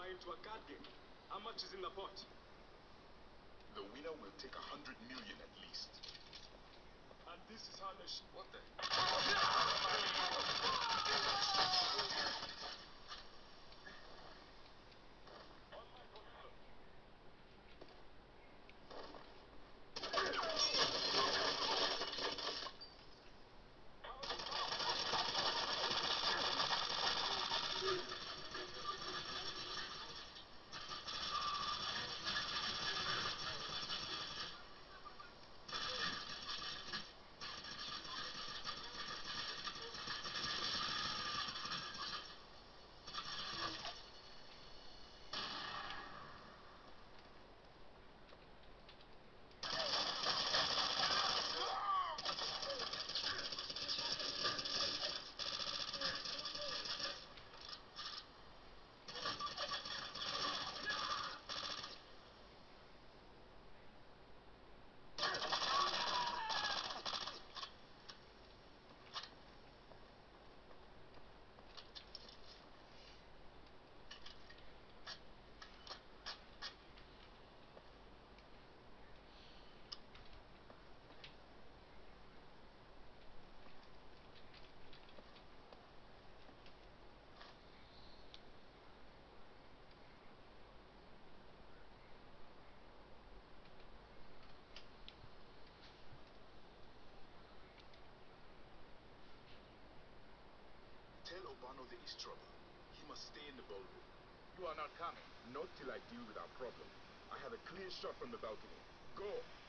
buy into a card game. How much is in the pot? The winner will take a hundred million at least. And this is how much. What the? Obanno there is trouble. He must stay in the ballroom. You are not coming. Not till I deal with our problem. I have a clear shot from the balcony. Go!